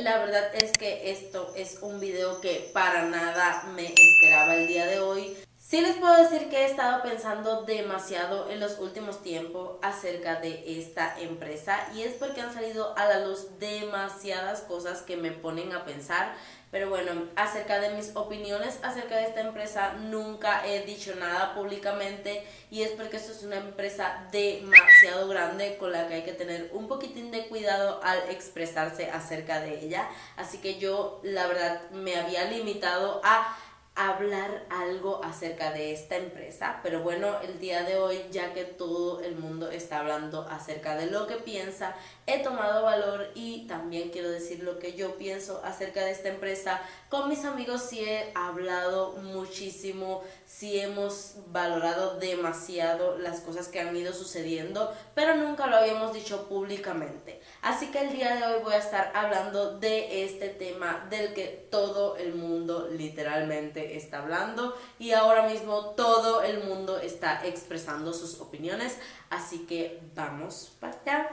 la verdad es que esto es un video que para nada me esperaba el día de hoy. Sí les puedo decir que he estado pensando demasiado en los últimos tiempos acerca de esta empresa y es porque han salido a la luz demasiadas cosas que me ponen a pensar pero bueno, acerca de mis opiniones acerca de esta empresa, nunca he dicho nada públicamente y es porque esto es una empresa demasiado grande con la que hay que tener un poquitín de cuidado al expresarse acerca de ella. Así que yo la verdad me había limitado a hablar algo acerca de esta empresa, pero bueno, el día de hoy, ya que todo el mundo está hablando acerca de lo que piensa, he tomado valor y también quiero decir lo que yo pienso acerca de esta empresa. Con mis amigos sí he hablado muchísimo, sí hemos valorado demasiado las cosas que han ido sucediendo, pero nunca lo habíamos dicho públicamente. Así que el día de hoy voy a estar hablando de este tema del que todo el mundo literalmente está hablando y ahora mismo todo el mundo está expresando sus opiniones. Así que vamos para allá.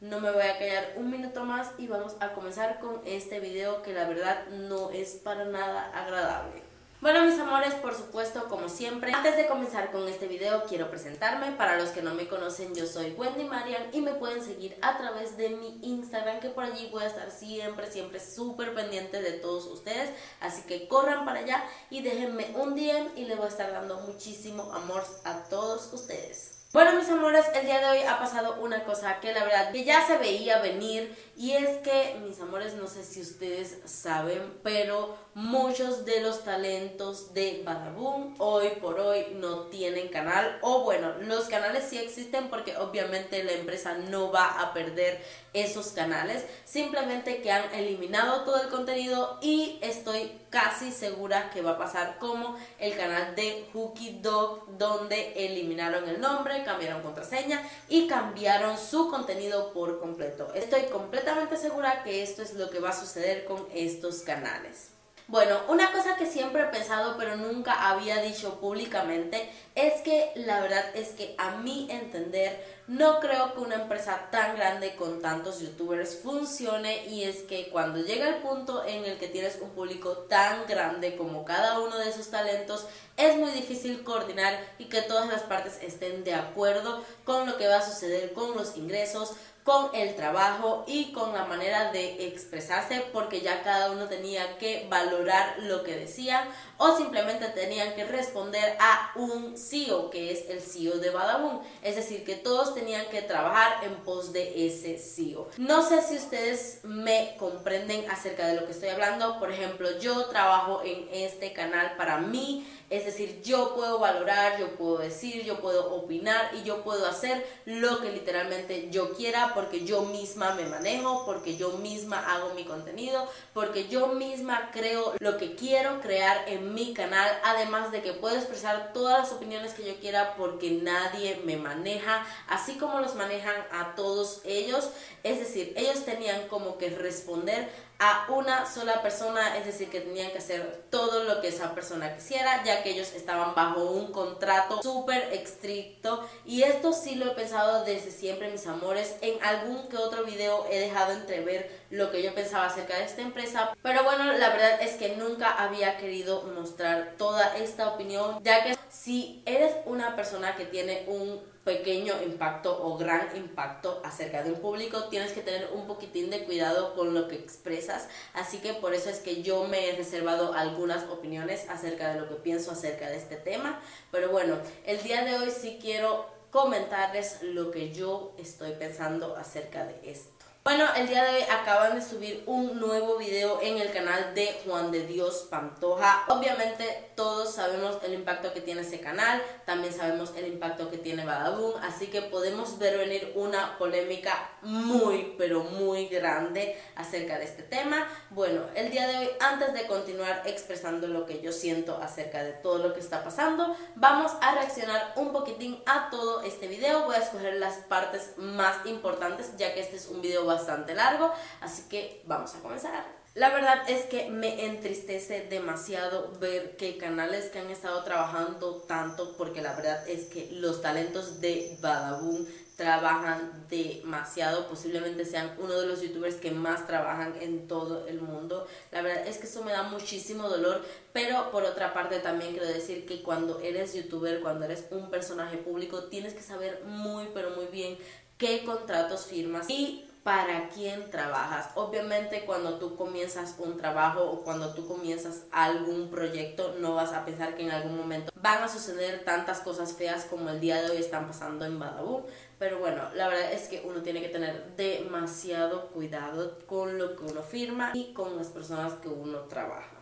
No me voy a callar un minuto más y vamos a comenzar con este video que la verdad no es para nada agradable. Bueno mis amores, por supuesto, como siempre, antes de comenzar con este video quiero presentarme. Para los que no me conocen, yo soy Wendy Marian y me pueden seguir a través de mi Instagram, que por allí voy a estar siempre, siempre súper pendiente de todos ustedes. Así que corran para allá y déjenme un DM y les voy a estar dando muchísimo amor a todos ustedes. Bueno mis amores, el día de hoy ha pasado una cosa que la verdad que ya se veía venir y es que mis amores, no sé si ustedes saben, pero muchos de los talentos de Badaboom hoy por hoy no tienen canal o bueno, los canales sí existen porque obviamente la empresa no va a perder esos canales, simplemente que han eliminado todo el contenido y estoy casi segura que va a pasar como el canal de Hooky Dog donde eliminaron el nombre, cambiaron contraseña y cambiaron su contenido por completo. Estoy completamente segura que esto es lo que va a suceder con estos canales. Bueno, una cosa que siempre he pensado pero nunca había dicho públicamente es que la verdad es que a mi entender no creo que una empresa tan grande con tantos youtubers funcione y es que cuando llega el punto en el que tienes un público tan grande como cada uno de esos talentos es muy difícil coordinar y que todas las partes estén de acuerdo con lo que va a suceder con los ingresos, con el trabajo y con la manera de expresarse porque ya cada uno tenía que valorar lo que decía o simplemente tenían que responder a un CEO que es el CEO de Badaboom es decir que todos tenían que trabajar en pos de ese CEO no sé si ustedes me comprenden acerca de lo que estoy hablando. Por ejemplo yo trabajo en este canal para mí es decir, yo puedo valorar, yo puedo decir, yo puedo opinar y yo puedo hacer lo que literalmente yo quiera porque yo misma me manejo, porque yo misma hago mi contenido, porque yo misma creo lo que quiero crear en mi canal, además de que puedo expresar todas las opiniones que yo quiera porque nadie me maneja, así como los manejan a todos ellos. Es decir, ellos tenían como que responder a una sola persona, es decir, que tenían que hacer todo lo que esa persona quisiera, ya que ellos estaban bajo un contrato súper estricto. Y esto sí lo he pensado desde siempre, mis amores, en algún que otro video he dejado entrever lo que yo pensaba acerca de esta empresa, pero bueno, la verdad es que nunca había querido mostrar toda esta opinión, ya que si eres una persona que tiene un pequeño impacto o gran impacto acerca de un público, tienes que tener un poquitín de cuidado con lo que expresas. Así que por eso es que yo me he reservado algunas opiniones acerca de lo que pienso acerca de este tema. Pero bueno, el día de hoy sí quiero comentarles lo que yo estoy pensando acerca de esto. Bueno, el día de hoy acaban de subir un nuevo video en el canal de Juan de Dios Pantoja. Obviamente todos sabemos el impacto que tiene ese canal, también sabemos el impacto que tiene Badaboom, así que podemos ver venir una polémica muy, pero muy grande acerca de este tema. Bueno, el día de hoy, antes de continuar expresando lo que yo siento acerca de todo lo que está pasando, vamos a reaccionar un poquitín a todo este video. Voy a escoger las partes más importantes, ya que este es un video bastante largo, así que vamos a comenzar. La verdad es que me entristece demasiado ver que canales que han estado trabajando tanto, porque la verdad es que los talentos de Badaboom trabajan demasiado, posiblemente sean uno de los youtubers que más trabajan en todo el mundo. La verdad es que eso me da muchísimo dolor, pero por otra parte también quiero decir que cuando eres youtuber, cuando eres un personaje público, tienes que saber muy pero muy bien qué contratos firmas y para quién trabajas. Obviamente cuando tú comienzas un trabajo o cuando tú comienzas algún proyecto no vas a pensar que en algún momento van a suceder tantas cosas feas como el día de hoy están pasando en Badaboo. Pero bueno, la verdad es que uno tiene que tener demasiado cuidado con lo que uno firma y con las personas que uno trabaja.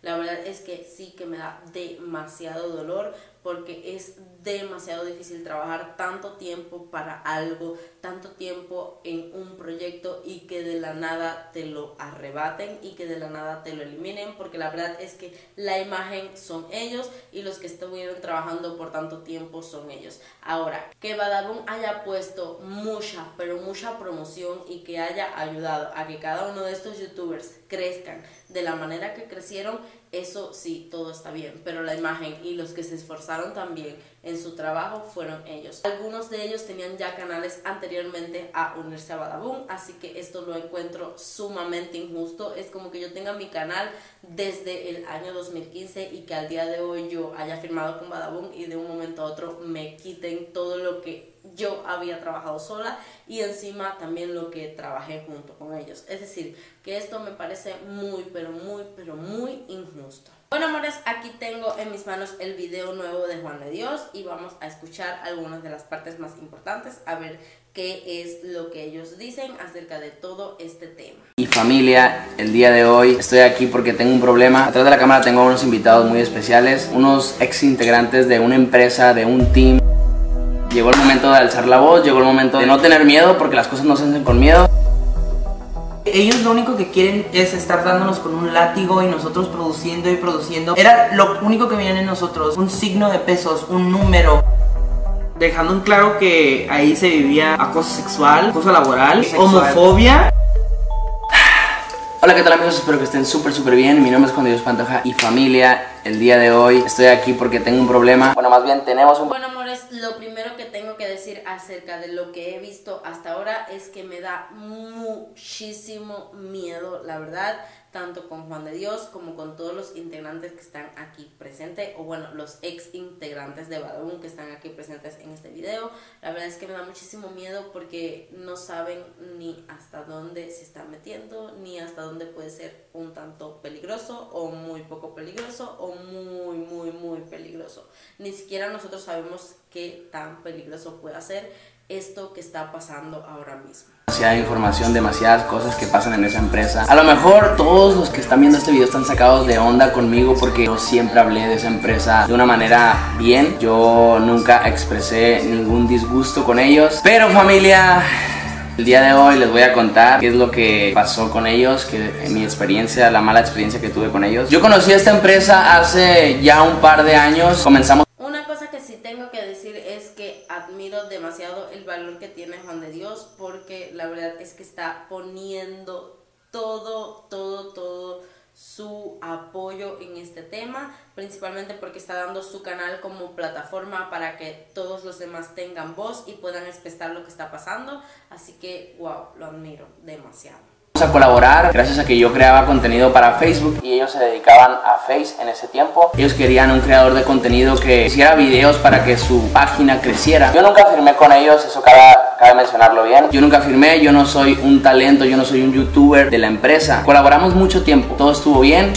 La verdad es que sí que me da demasiado dolor porque es demasiado difícil trabajar tanto tiempo para algo, tanto tiempo en un proyecto y que de la nada te lo arrebaten y que de la nada te lo eliminen, porque la verdad es que la imagen son ellos y los que estuvieron trabajando por tanto tiempo son ellos. Ahora, que Badabun haya puesto mucha, pero mucha promoción y que haya ayudado a que cada uno de estos youtubers crezcan de la manera que crecieron, eso sí, todo está bien, pero la imagen y los que se esforzaron también en su trabajo fueron ellos. Algunos de ellos tenían ya canales anteriormente a unirse a Badaboom, así que esto lo encuentro sumamente injusto. Es como que yo tenga mi canal desde el año 2015 y que al día de hoy yo haya firmado con Badaboom y de un momento a otro me quiten todo lo que yo había trabajado sola y encima también lo que trabajé junto con ellos. Es decir, que esto me parece muy, pero muy, pero muy injusto. Bueno amores, aquí tengo en mis manos el video nuevo de Juan de Dios y vamos a escuchar algunas de las partes más importantes a ver qué es lo que ellos dicen acerca de todo este tema. Y familia, el día de hoy estoy aquí porque tengo un problema. Atrás de la cámara tengo unos invitados muy especiales, unos ex integrantes de una empresa, de un team. Llegó el momento de alzar la voz, llegó el momento de no tener miedo porque las cosas no se hacen con miedo. Ellos lo único que quieren es estar dándonos con un látigo y nosotros produciendo y produciendo. Era lo único que veían en nosotros, un signo de pesos, un número. Dejando en claro que ahí se vivía acoso sexual, acoso laboral, homofobia. Hola, ¿qué tal amigos? Espero que estén súper, súper bien. Mi nombre es Juan Dios Pantoja y familia, el día de hoy estoy aquí porque tengo un problema. Bueno, más bien tenemos un... Bueno, amores, lo primero que que decir acerca de lo que he visto hasta ahora es que me da muchísimo miedo, la verdad tanto con Juan de Dios como con todos los integrantes que están aquí presentes, o bueno, los ex integrantes de Badabun que están aquí presentes en este video. La verdad es que me da muchísimo miedo porque no saben ni hasta dónde se están metiendo, ni hasta dónde puede ser un tanto peligroso, o muy poco peligroso, o muy, muy, muy peligroso. Ni siquiera nosotros sabemos qué tan peligroso puede ser esto que está pasando ahora mismo demasiada información, demasiadas cosas que pasan en esa empresa. A lo mejor todos los que están viendo este video están sacados de onda conmigo porque yo siempre hablé de esa empresa de una manera bien. Yo nunca expresé ningún disgusto con ellos. Pero familia, el día de hoy les voy a contar qué es lo que pasó con ellos, que mi experiencia, la mala experiencia que tuve con ellos. Yo conocí a esta empresa hace ya un par de años. Comenzamos demasiado el valor que tiene Juan de Dios porque la verdad es que está poniendo todo, todo, todo su apoyo en este tema, principalmente porque está dando su canal como plataforma para que todos los demás tengan voz y puedan expresar lo que está pasando. Así que, wow, lo admiro demasiado a colaborar gracias a que yo creaba contenido para Facebook y ellos se dedicaban a Face en ese tiempo. Ellos querían un creador de contenido que hiciera videos para que su página creciera. Yo nunca firmé con ellos, eso cabe, cabe mencionarlo bien. Yo nunca firmé, yo no soy un talento, yo no soy un youtuber de la empresa. Colaboramos mucho tiempo, todo estuvo bien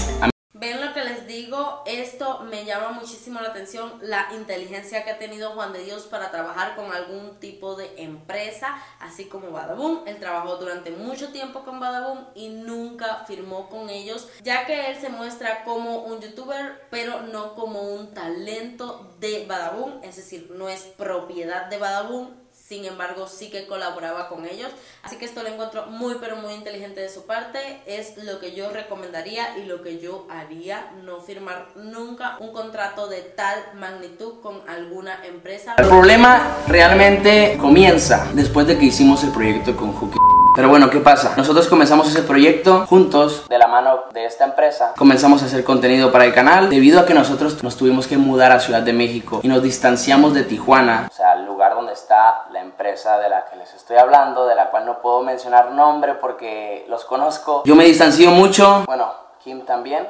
me llama muchísimo la atención la inteligencia que ha tenido Juan de Dios para trabajar con algún tipo de empresa, así como Badaboom. Él trabajó durante mucho tiempo con Badaboom y nunca firmó con ellos, ya que él se muestra como un youtuber, pero no como un talento de Badaboom, es decir, no es propiedad de Badaboom, sin embargo sí que colaboraba con ellos. Así que esto lo encuentro muy pero muy inteligente de su parte, es lo que yo recomendaría y lo que yo haría, no firmar nunca un contrato de tal magnitud con alguna empresa. El problema realmente comienza después de que hicimos el proyecto con Hookie. Pero bueno, ¿qué pasa? Nosotros comenzamos ese proyecto juntos, de la mano de esta empresa. Comenzamos a hacer contenido para el canal, debido a que nosotros nos tuvimos que mudar a Ciudad de México y nos distanciamos de Tijuana, o sea, el lugar donde está la empresa de la que les estoy hablando, de la cual no puedo mencionar nombre porque los conozco. Yo me distancio mucho, bueno, Kim también,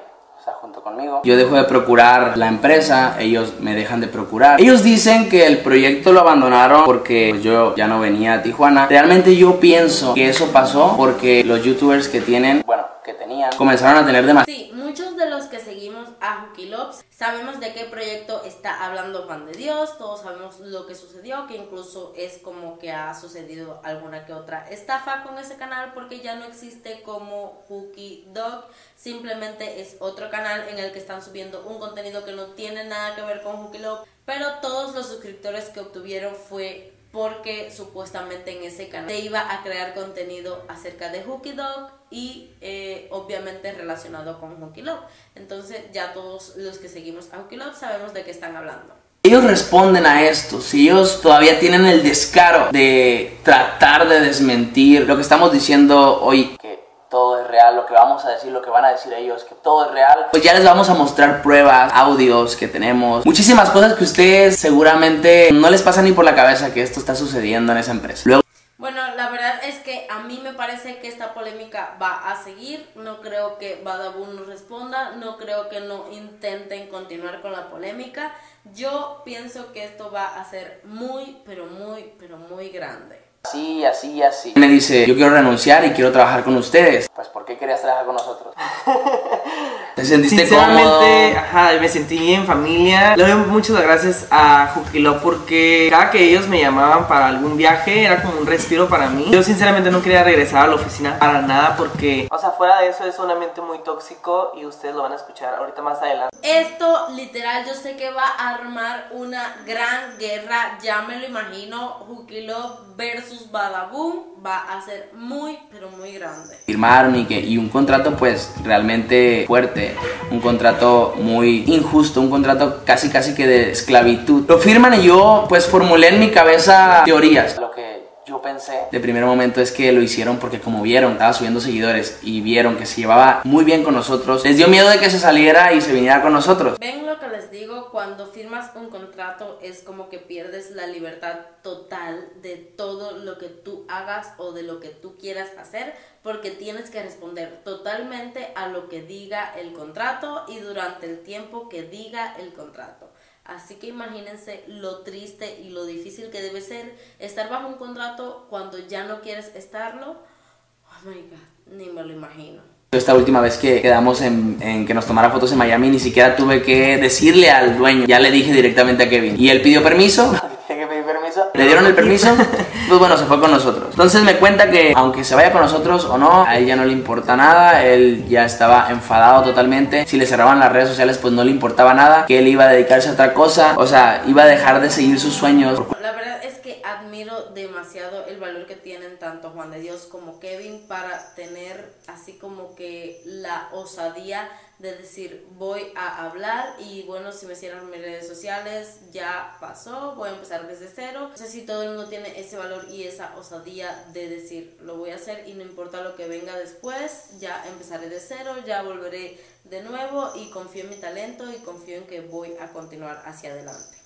junto conmigo. Yo dejo de procurar la empresa, ellos me dejan de procurar. Ellos dicen que el proyecto lo abandonaron porque pues, yo ya no venía a Tijuana. Realmente yo pienso que eso pasó porque los youtubers que tienen, bueno, que tenían, comenzaron a tener demasiado... Sí, muchos de los que seguimos a Lobs sabemos de qué proyecto está hablando Juan de Dios, todos sabemos lo que sucedió, que incluso es como que ha sucedido alguna que otra estafa con ese canal porque ya no existe como Hooky Dog, simplemente es otro canal en el que están subiendo un contenido que no tiene nada que ver con Lobs, pero todos los suscriptores que obtuvieron fue porque supuestamente en ese canal se iba a crear contenido acerca de Hooky Dog y eh, obviamente relacionado con Hooky Love. Entonces ya todos los que seguimos a Hooky Love sabemos de qué están hablando. Ellos responden a esto, si ellos todavía tienen el descaro de tratar de desmentir lo que estamos diciendo hoy, todo es real, lo que vamos a decir, lo que van a decir ellos, que todo es real, pues ya les vamos a mostrar pruebas, audios que tenemos, muchísimas cosas que ustedes seguramente no les pasa ni por la cabeza que esto está sucediendo en esa empresa. Luego, bueno, la verdad es que a mí me parece que esta polémica va a seguir. No creo que Badabun nos responda. No creo que no intenten continuar con la polémica. Yo pienso que esto va a ser muy, pero muy, pero muy grande. Así, así, así. Me dice, yo quiero renunciar y quiero trabajar con ustedes. Pues, ¿por qué querías trabajar con nosotros? ¿Te sentiste Sinceramente, ajá, me sentí en familia. Le doy muchas gracias a Jukilo porque cada que ellos me llamaban para algún viaje era como un respiro para mí. Yo sinceramente no quería regresar a la oficina para nada porque... O sea, fuera de eso es un ambiente muy tóxico y ustedes lo van a escuchar ahorita más adelante. Esto literal yo sé que va a armar una gran guerra, ya me lo imagino, Jukilo versus Badaboom va a ser muy pero muy grande. Firmaron y, que, y un contrato pues realmente fuerte, un contrato muy injusto, un contrato casi casi que de esclavitud. Lo firman y yo pues formulé en mi cabeza teorías. Yo pensé de primer momento es que lo hicieron porque como vieron, estaba subiendo seguidores y vieron que se llevaba muy bien con nosotros, les dio miedo de que se saliera y se viniera con nosotros. ¿Ven lo que les digo? Cuando firmas un contrato es como que pierdes la libertad total de todo lo que tú hagas o de lo que tú quieras hacer porque tienes que responder totalmente a lo que diga el contrato y durante el tiempo que diga el contrato. Así que imagínense lo triste y lo difícil que debe ser estar bajo un contrato cuando ya no quieres estarlo. Oh my god, ni me lo imagino. Esta última vez que quedamos en, que nos tomara fotos en Miami, ni siquiera tuve que decirle al dueño. Ya le dije directamente a Kevin. Y él pidió permiso. Le dieron el permiso. Pues bueno, se fue con nosotros. Entonces me cuenta que aunque se vaya con nosotros o no, a él ya no le importa nada. Él ya estaba enfadado totalmente. Si le cerraban las redes sociales, pues no le importaba nada. Que él iba a dedicarse a otra cosa. O sea, iba a dejar de seguir sus sueños. La verdad es que admiro demasiado el valor que tienen tanto Juan de Dios como Kevin para tener así como que la osadía de decir voy a hablar y bueno si me cierran mis redes sociales ya pasó voy a empezar desde cero. No sé si todo el mundo tiene ese valor y esa osadía de decir lo voy a hacer y no importa lo que venga después ya empezaré de cero ya volveré de nuevo y confío en mi talento y confío en que voy a continuar hacia adelante.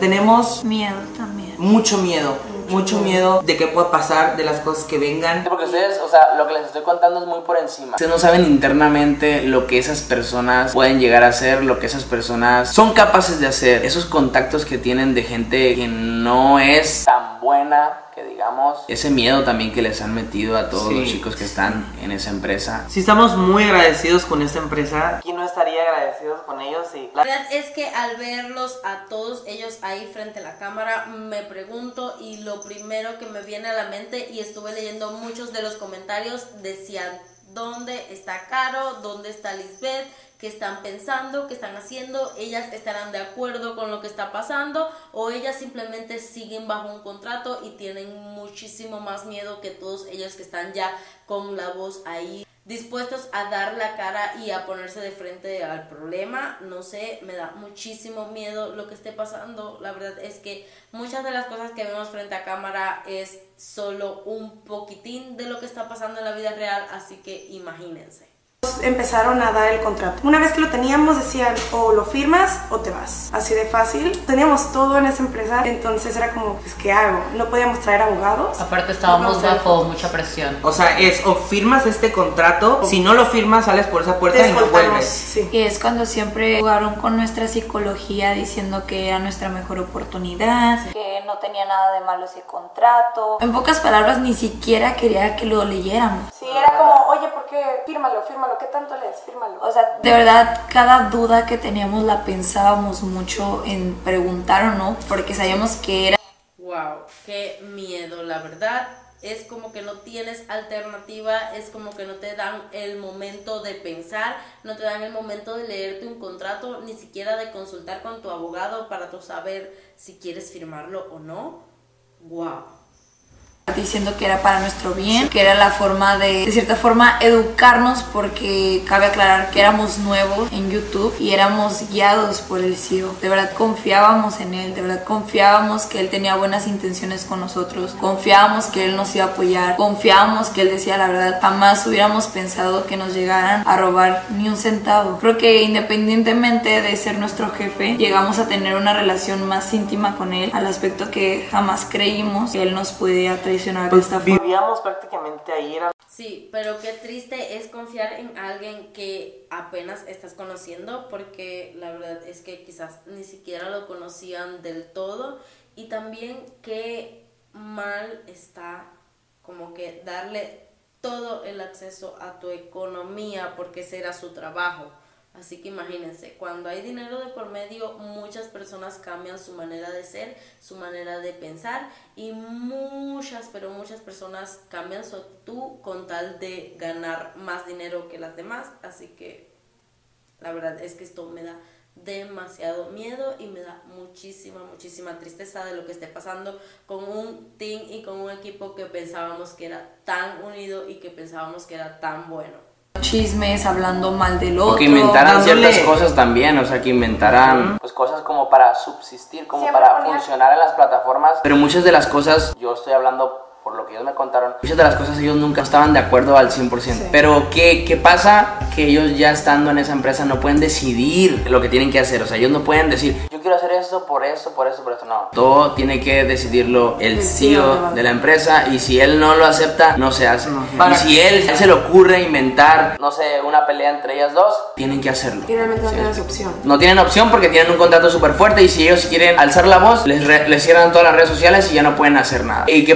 Tenemos miedo también. Mucho miedo, mucho, miedo de qué pueda pasar, de las cosas que vengan. Porque ustedes, o sea, lo que les estoy contando es muy por encima. Ustedes no saben internamente lo que esas personas pueden llegar a hacer, lo que esas personas son capaces de hacer. Esos contactos que tienen de gente que no es tan buena que digamos, ese miedo también que les han metido a todos los chicos que están en esa empresa. Sí, estamos muy agradecidos con esta empresa. ¿Quién no estaría agradecidos con ellos? Sí. La verdad es que al verlos a todos ellos ahí frente a la cámara, me pregunto y lo primero que me viene a la mente, y estuve leyendo muchos de los comentarios, decían, ¿dónde está Caro? ¿Dónde está Lisbeth? Qué están pensando, qué están haciendo, ellas estarán de acuerdo con lo que está pasando o ellas simplemente siguen bajo un contrato y tienen muchísimo más miedo que todos ellas que están ya con la voz ahí dispuestos a dar la cara y a ponerse de frente al problema. No sé, me da muchísimo miedo lo que esté pasando. La verdad es que muchas de las cosas que vemos frente a cámara es solo un poquitín de lo que está pasando en la vida real, así que imagínense. Empezaron a dar el contrato. Una vez que lo teníamos decían o lo firmas o te vas. Así de fácil. Teníamos todo en esa empresa, entonces era como, pues, ¿qué hago? No podíamos traer abogados. Aparte estábamos No bajo mucha presión. O sea, es o firmas este contrato, si no lo firmas sales por esa puerta y no vuelves. sí. Y es cuando siempre jugaron con nuestra psicología diciendo que era nuestra mejor oportunidad, que no tenía nada de malo ese contrato. En pocas palabras, ni siquiera quería que lo leyéramos. Sí, era como, oye, ¿por qué? Fírmalo, fírmalo. ¿Qué tanto lees? Fírmalo. O sea, de verdad, cada duda que teníamos la pensábamos mucho en preguntar o no, porque sabíamos que era Wow, qué miedo, la verdad. Es como que no tienes alternativa, es como que no te dan el momento de pensar, no te dan el momento de leerte un contrato, ni siquiera de consultar con tu abogado para tú saber si quieres firmarlo o no. Wow. Diciendo que era para nuestro bien, que era la forma de, de cierta forma, educarnos, porque cabe aclarar que éramos nuevos en YouTube y éramos guiados por el CEO. De verdad confiábamos en él, de verdad confiábamos que él tenía buenas intenciones con nosotros, confiábamos que él nos iba a apoyar, confiábamos que él decía la verdad. Jamás hubiéramos pensado que nos llegaran a robar ni un centavo. Creo que independientemente de ser nuestro jefe, llegamos a tener una relación más íntima con él, al aspecto que jamás creímos que él nos podía traicionar de esta forma. Vivíamos prácticamente ahí, era Sí, pero qué triste es confiar en alguien que apenas estás conociendo, porque la verdad es que quizás ni siquiera lo conocían del todo y también qué mal está como que darle todo el acceso a tu economía porque ese era su trabajo. Así que imagínense, cuando hay dinero de por medio, muchas personas cambian su manera de ser, su manera de pensar y muchas, pero muchas personas cambian su actitud con tal de ganar más dinero que las demás. Así que la verdad es que esto me da demasiado miedo y me da muchísima, muchísima tristeza de lo que esté pasando con un team y con un equipo que pensábamos que era tan unido y que pensábamos que era tan bueno. Chismes, hablando mal del otro. O que inventaran dándole- ciertas cosas también, o sea, que inventaran pues cosas como para subsistir, como Siempre para funcionar en las plataformas. Pero muchas de las cosas, yo estoy hablando lo que ellos me contaron, muchas de las cosas ellos nunca estaban de acuerdo al 100%. Pero ¿qué, ¿qué pasa? Que ellos ya estando en esa empresa no pueden decidir lo que tienen que hacer. O sea, ellos no pueden decir, yo quiero hacer esto por eso, por eso, por esto. No. Todo tiene que decidirlo el El CEO de la empresa y si él no lo acepta, no se hace. No. Y si él se le ocurre inventar, no sé, una pelea entre ellas dos, tienen que hacerlo. Y realmente no Sí. tienes opción. No tienen opción porque tienen un contrato súper fuerte y si ellos quieren alzar la voz, les, les cierran todas las redes sociales y ya no pueden hacer nada. Y que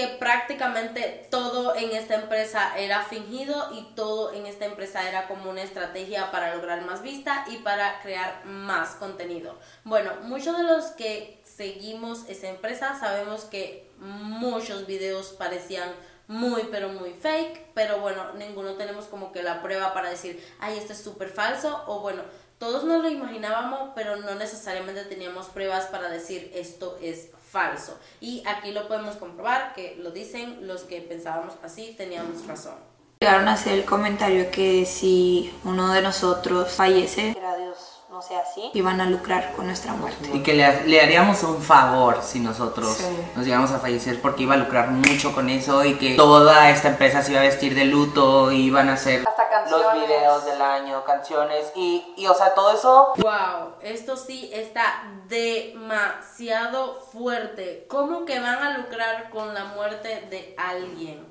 que prácticamente todo en esta empresa era fingido y todo en esta empresa era como una estrategia para lograr más vista y para crear más contenido. Bueno, muchos de los que seguimos esa empresa sabemos que muchos videos parecían muy pero muy fake, pero bueno, ninguno tenemos como que la prueba para decir, ay, esto es súper falso o bueno, todos nos lo imaginábamos, pero no necesariamente teníamos pruebas para decir esto es falso. Y aquí lo podemos comprobar, que lo dicen los que pensábamos así, teníamos razón. Llegaron a hacer el comentario que si uno de nosotros fallece, quiera Dios no sea así, iban a lucrar con nuestra muerte. Y que le, le haríamos un favor si nosotros Sí. nos llegamos a fallecer porque iba a lucrar mucho con eso y que toda esta empresa se iba a vestir de luto y iban a hacer Hasta los videos del año, canciones y, y o sea, todo eso Wow, esto sí está demasiado fuerte. ¿Cómo que van a lucrar con la muerte de alguien?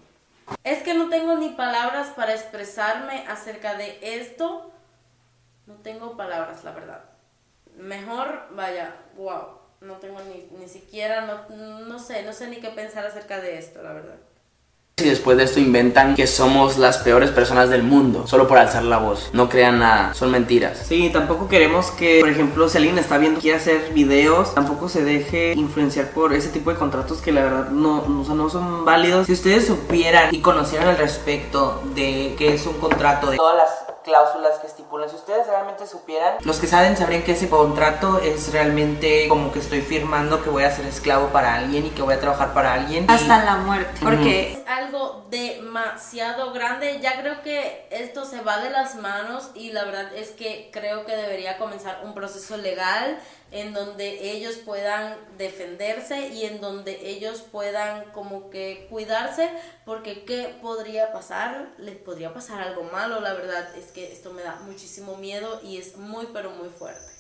Es que no tengo ni palabras para expresarme acerca de esto. No tengo palabras, la verdad. Mejor, vaya, wow. No tengo ni, ni siquiera, no, no sé, no sé ni qué pensar acerca de esto, la verdad. y después de esto inventan que somos las peores personas del mundo, solo por alzar la voz. No crean nada, son mentiras. Sí, tampoco queremos que, por ejemplo, si alguien está viendo quiere hacer videos, tampoco se deje influenciar por ese tipo de contratos que la verdad no, no, o sea, no son válidos. Si ustedes supieran y conocieran al respecto de que es un contrato de todas las cláusulas que estipulan. Si ustedes realmente supieran, los que saben sabrían que ese contrato es realmente como que estoy firmando que voy a ser esclavo para alguien y que voy a trabajar para alguien. y- Hasta la muerte. Porque Es algo demasiado grande. Ya creo que esto se va de las manos y la verdad es que creo que debería comenzar un proceso legal en donde ellos puedan defenderse y en donde ellos puedan como que cuidarse porque qué podría pasar les podría pasar algo malo la verdad es que esto me da muchísimo miedo y es muy pero muy fuerte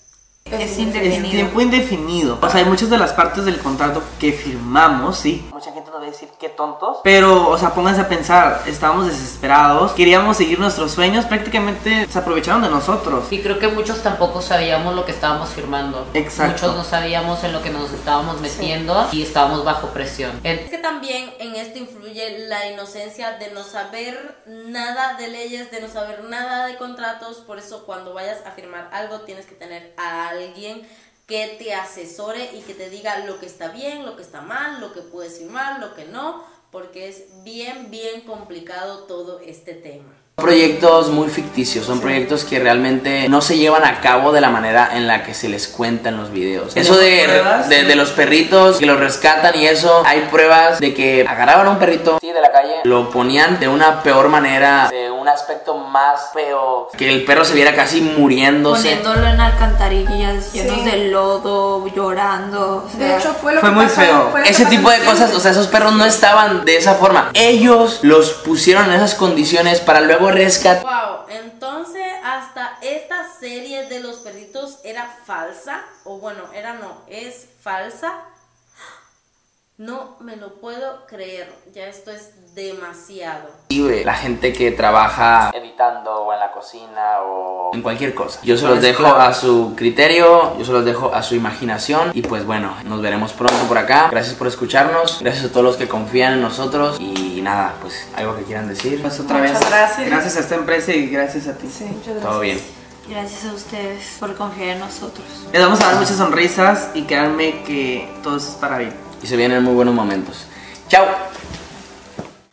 es Es indefinido. tiempo indefinido. O sea, hay muchas de las partes del contrato que firmamos, sí. Mucha gente nos va a decir qué tontos. Pero, o sea, pónganse a pensar, estábamos desesperados, queríamos seguir nuestros sueños, prácticamente se aprovecharon de nosotros. Y creo que muchos tampoco sabíamos lo que estábamos firmando. Exacto. Muchos no sabíamos en lo que nos estábamos metiendo y estábamos bajo presión. Es que también en esto influye la inocencia de no saber nada de leyes, de no saber nada de contratos, por eso cuando vayas a firmar algo tienes que tener a alguien que te asesore y que te diga lo que está bien, lo que está mal, lo que puedes firmar, lo que no, porque es bien, bien complicado todo este tema. proyectos muy ficticios, son proyectos que realmente no se llevan a cabo de la manera en la que se les cuenta en los videos. Eso de, de, de los perritos que los rescatan y eso, hay pruebas de que agarraban a un perrito sí, de la calle, lo ponían de una peor manera, de un aspecto más feo, que el perro se viera casi muriéndose. Poniéndolo en alcantarillas llenos Sí. de lodo, llorando. o De hecho, fue lo fue que muy pasó- feo. fue lo que Ese pasó tipo de cosas, o sea, esos perros no estaban de esa forma. Ellos los pusieron en esas condiciones para luego rescatar. Wow, entonces hasta esta serie de los perritos era falsa, o bueno, era no, es falsa. No me lo puedo creer, ya esto es demasiado. vive la gente que trabaja editando o en la cocina o en cualquier cosa. Yo se los dejo a su criterio, yo se los dejo a su imaginación y pues bueno, nos veremos pronto por acá. Gracias por escucharnos, gracias a todos los que confían en nosotros y nada, pues algo que quieran decir. Pues otra Muchas vez, gracias. gracias a esta empresa y gracias a ti. Sí, muchas gracias. Todo bien. Gracias a ustedes por confiar en nosotros. Les vamos a dar muchas sonrisas y créanme que todo eso es para bien. Y se vienen muy buenos momentos. Chao.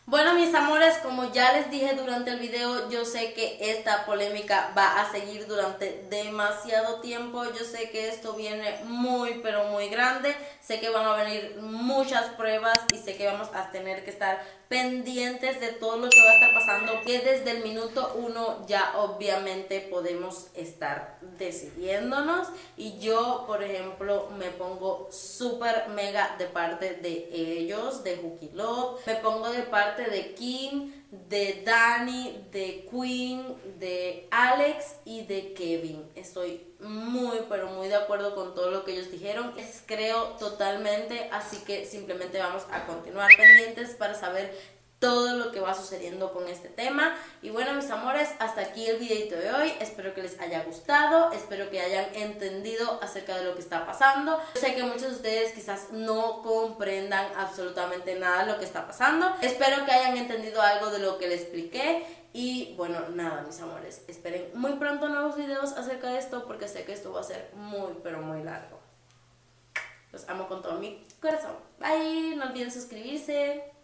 Bueno, mis amores, como ya les dije durante el video, yo sé que esta polémica va a seguir durante demasiado tiempo. Yo sé que esto viene muy, pero muy grande. Sé que van a venir muchas pruebas y sé que vamos a tener que estar pendientes de todo lo que va a estar pasando. Que desde el minuto uno ya obviamente podemos estar decidiéndonos. Y yo, por ejemplo, me pongo súper mega de parte de ellos, de Hooky Love. Me pongo de parte de Kim, de Dani, de Queen, de Alex y de Kevin. Estoy muy, pero muy de acuerdo con todo lo que ellos dijeron. Les creo totalmente, así que simplemente vamos a continuar pendientes para saber todo lo que va sucediendo con este tema. Y bueno, mis amores, hasta aquí el videito de hoy. Espero que les haya gustado, espero que hayan entendido acerca de lo que está pasando. Yo sé que muchos de ustedes quizás no comprendan absolutamente nada de lo que está pasando. Espero que hayan entendido algo de lo que les expliqué. Y bueno, nada, mis amores, esperen muy pronto nuevos videos acerca de esto porque sé que esto va a ser muy, pero muy largo. Los amo con todo mi corazón. Bye, no olviden suscribirse.